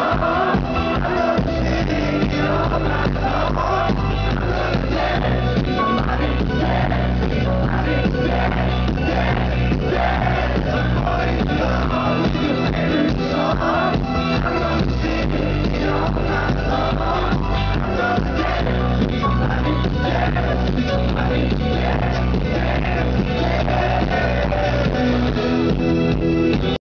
love.